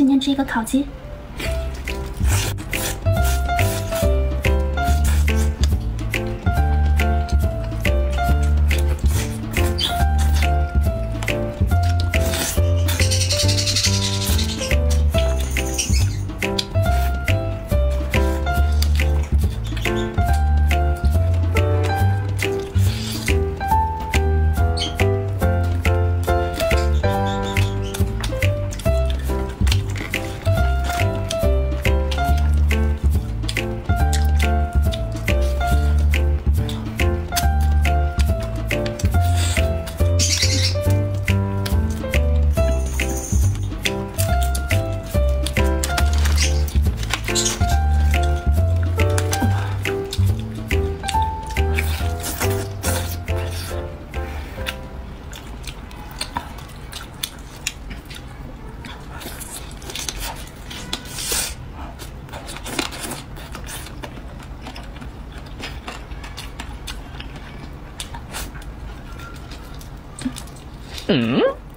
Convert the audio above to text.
今天吃一个烤鸡。嗯。